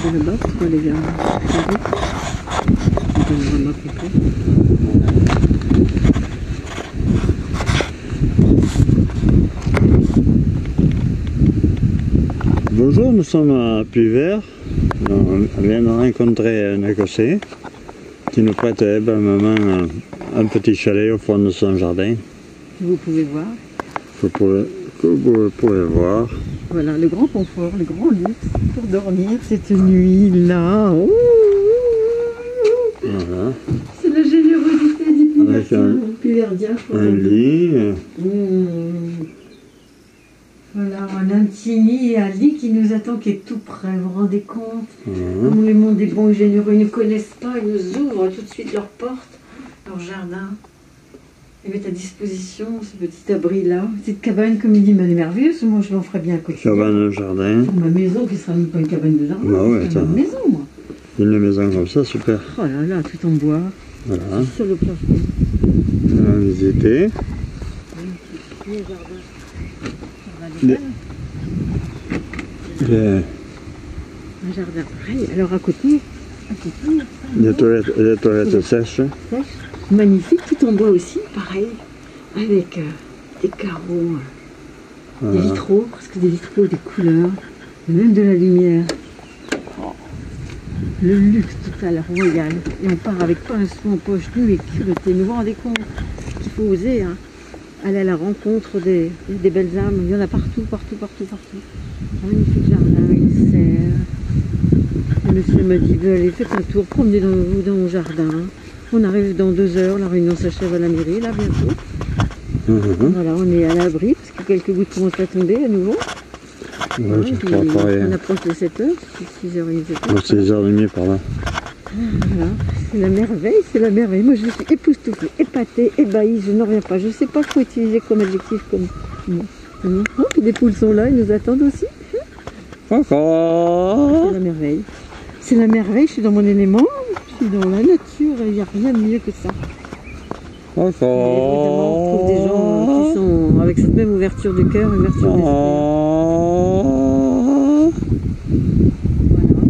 C'est les gars complet. Bonjour, nous sommes à Puvert. On vient de rencontrer un Écossais qui nous prête aimablement un, un petit chalet au fond de son jardin. Vous pouvez voir. Vous pouvez, que vous pouvez voir. Voilà, le grand confort, le grand luxe pour dormir cette nuit-là. Voilà. C'est la générosité du Avec un- Puverdien. Un lit. Mmh. Voilà, on a un petit nid et un lit qui nous attend, qui est tout près. Vous vous rendez compte? Voilà. Comme le monde est bon et généreux, ils ne connaissent pas, ils nous ouvrent tout de suite leurs portes, leur jardin. Ils mettent à disposition ce petit abri-là, cette cabane, comme il dit, mais elle est merveilleuse. Moi, je l'en ferais bien à côté. Cabane au jardin. Pour ma maison, qui sera même pas une cabane de jardin. Bah ouais, ça. ma maison, moi. Une maison comme ça, super. Oh là là, tout en bois, Voilà. sur le plafond. On va visiter. Jardin Les- Un jardin pareil. Alors à côté, à côté, les toilettes, les toilettes sèches. sèche, magnifique, tout en bois aussi, pareil, avec euh, des carreaux, euh, des Voilà. vitraux, parce que des vitraux, des couleurs, même de la lumière. Oh. Le luxe total, royal. Et on part avec sou en poche, nu et culotté. Nous vous rendez compte qu'il faut oser hein, aller à la rencontre des, des belles âmes. Il y en a partout, partout, partout, partout. Un magnifique jardin, une serre. Monsieur m'a dit, allez, faites un tour, promenez-vous dans mon jardin. On arrive dans deux heures, la réunion s'achève à la mairie, là, bientôt. Mhm. Voilà, on est à l'abri, parce que quelques gouttes commencent à tomber à nouveau. Ouais, je puis on approche de 7 heures, 6h30, 7 Bon, 6h30 par là. Voilà, c'est la merveille, c'est la merveille. Moi, je suis époustouflée, épatée, ébahie, je n'en reviens pas. Je ne sais pas quoi utiliser comme adjectif, comme. Hum. Oh, puis les poules sont là, ils nous attendent aussi. Encore C'est la merveille. C'est la merveille, je suis dans mon élément, dans la nature, il n'y a rien de mieux que ça. Et évidemment, on trouve des gens qui sont avec cette même ouverture du cœur, ouverture d'esprit. Voilà.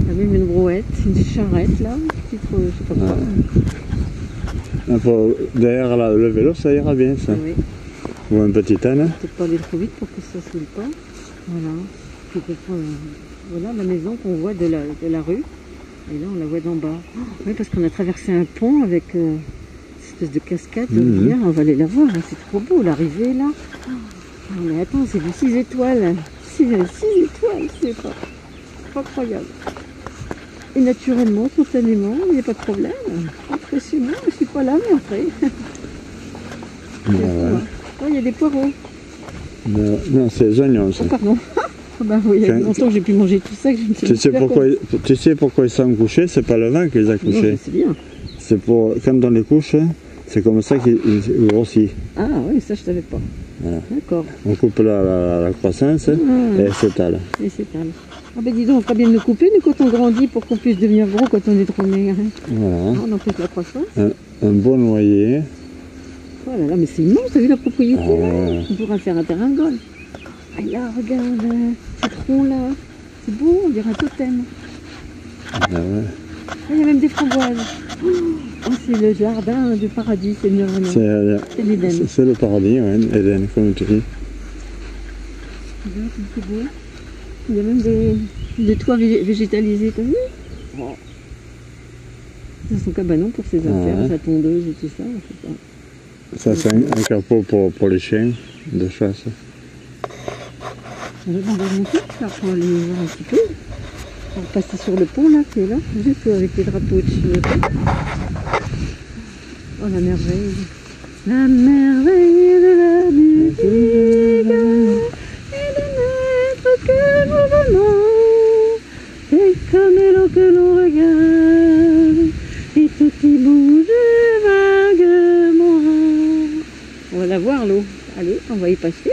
Il y a même une brouette, une charrette là, une petite, euh, je sais pas quoi. Derrière la- le vélo, ça ira bien, ça. Oui. Ou un petit âne. Peut-être pas aller trop vite pour que ça ne saoule pas. Voilà. Puis euh, voilà la maison qu'on voit de la, de la rue. Et là, on la voit d'en bas. Oh, oui, parce qu'on a traversé un pont avec euh, cette espèce de cascade. Mhm. On va aller la voir. hein. C'est trop beau, l'arrivée là. Oh, mais attends, c'est du 6 étoiles. 6 étoiles, c'est pas pas incroyable. Et naturellement, spontanément, il n'y a pas de problème. Impressionnant, je suis pas là, mais après. Ouais. Oh, il y a des poireaux. Non, non, c'est les oignons, ça. Oh, pardon. Ah bah oui, il y a longtemps que j'ai pu manger tout ça que je Tu sais, pourquoi, tu sais pourquoi ils sont couchés? C'est pas le vent qui les a couchés. c'est bien. C'est pour, quand on les couche, c'est comme ça qu'ils ils grossissent. Ah oui, ça je savais pas. Voilà. D'accord. On coupe la, la, la croissance et Ah, elle s'étale. et c'est calme. Ah ben dis donc, on fera bien de nous couper, nous, quand on grandit, pour qu'on puisse devenir gros quand on est trop maigre. hein. Voilà. Ah, on en fait la croissance. Un bon noyer. Oh là là, mais c'est immense, t'as vu la propriété Ah là. On pourrait faire un terrain de golf. Ah là, regarde, euh, ces troncs là. C'est beau, on dirait un totem. Ah ouais. Ah, il y a même des framboises. Oh, c'est le jardin du paradis, c'est bien vraiment. C'est euh, C'est l'Éden. c'est- le paradis, ouais, Eden, comme tu dis. C'est beau. Il y a même des, des toits végé- végétalisés, t'as vu? Oh. C'est son cabanon pour ses affaires, Ouais. sa tondeuse et tout ça. Ça, c'est un, un capot pour, pour les chiens de chasse. On va aller voir un petit peu. On va passer sur le pont là, qui est là, juste avec les drapeaux au-dessus. Oh la merveille. La merveille de la musique et de n'être que mouvement. Et comme l'eau que l'on regarde, et tout qui bouge vaguement. On va la voir l'eau. Allez, on va y passer.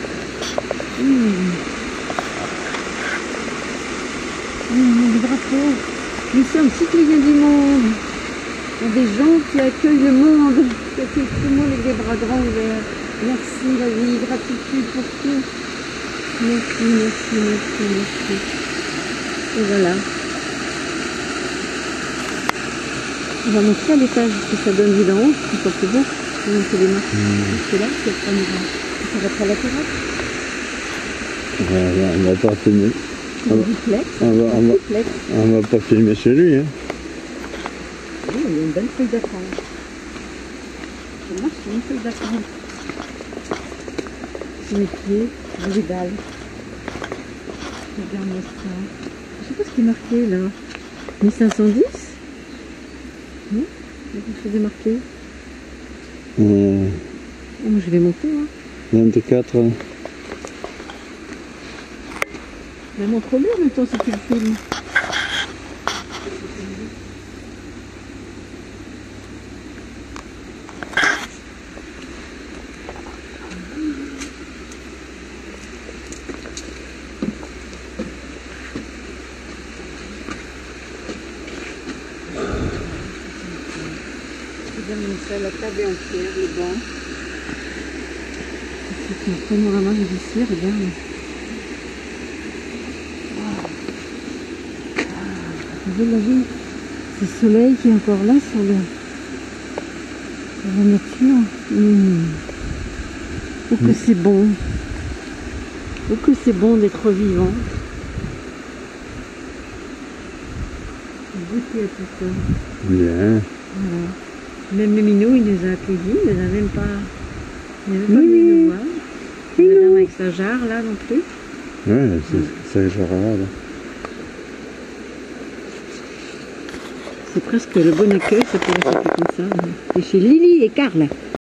si qu'il vient du monde. Il y a des gens qui accueillent le monde, qui accueillent tout le monde avec des bras grands ouverts. Merci la vie, gratitude pour tout. Merci, merci, merci, merci. Et voilà. On va montrer à l'étage ce que ça donne vu d'en haut, c'est encore plus beau. On va monter les marches. C'est là, c'est pas nous Ça va être à la terrasse. Voilà, on va pas filmer. Duplex. On va, on, va, Duplex. on va pas filmer chez lui. Hein. Oui, il y a une belle feuille d'attente. Moi, c'est une feuille d'attente. Mes pieds, j'ai des balles. Regarde-moi ça. Je sais pas ce qui est marqué là. 1510 Non? Il y a quelque chose de marqué? Euh, Oh, moi, je vais monter. Hein. 24. Euh, Mais montre-le en même temps si tu le filmes. Ça, la table est en pierre, le banc. C'est un panorama d'ici, regarde. Vous voyez le soleil qui est encore là sur, le, sur la nature. Mmh. Oh que c'est bon. Oh que c'est bon d'être vivant. Goûter à tout ça. Bien. Voilà. Même le minou, il nous a accueillis, il a même pas, il n'a même pas Oui, venu oui. nous voir. Avec sa jarre là non plus. Ouais, c'est c'est genre là. C'est presque le bon accueil, ça pourrait s'appeler comme ça. C'est chez Lily et Karl.